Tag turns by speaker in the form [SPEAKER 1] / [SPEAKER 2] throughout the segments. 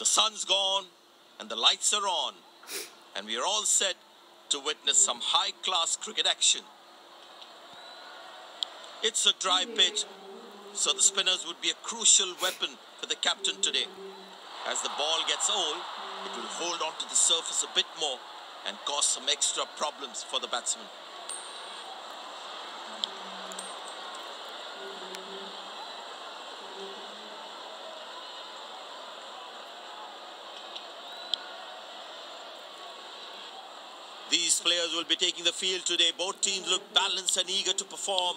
[SPEAKER 1] The sun's gone and the lights are on, and we are all set to witness some high class cricket action. It's a dry pitch, so the spinners would be a crucial weapon for the captain today. As the ball gets old, it will hold on to the surface a bit more and cause some extra problems for the batsman. These players will be taking the field today. Both teams look balanced and eager to perform.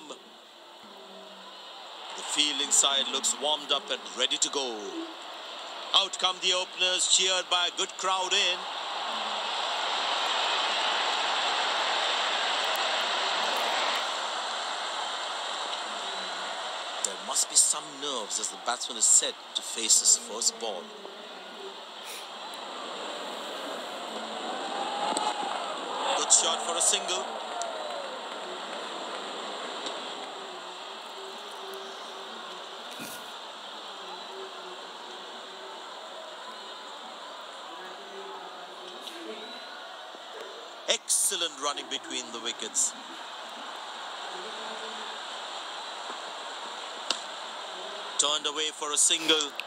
[SPEAKER 1] The fielding side looks warmed up and ready to go. Out come the openers, cheered by a good crowd in. There must be some nerves as the batsman is set to face his first ball. Good shot for a single. Excellent running between the wickets. Turned away for a single.